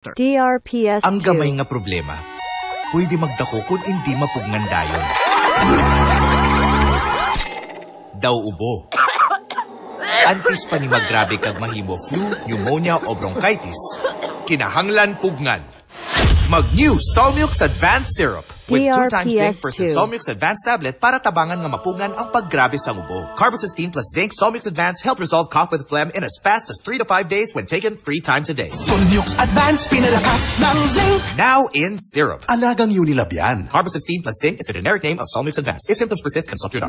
DRPS2. Ang gamay nga problema, pwede magdako kung hindi mapugnan dayon. Daw ubo. Antis pa ni maggrabe kag mahimo flu, pneumonia o bronchitis. Kinahanglan pugnan. Mag-new Solmux Advanced Syrup with 2 times zinc versus DRPS2. Solmux Advanced Tablet para tabangan nga mapungan ang paggrabe sa ubo. Carbocysteine plus zinc Solmux Advanced help resolve cough with phlegm in as fast as 3 to 5 days when taken 3 times a day. Solmux Advance, pinalakas ng zinc. Now in syrup. Alagang Unilab yan. Carbocysteine plus zinc is the generic name of Solmux Advanced. If symptoms persist, consult your doctor.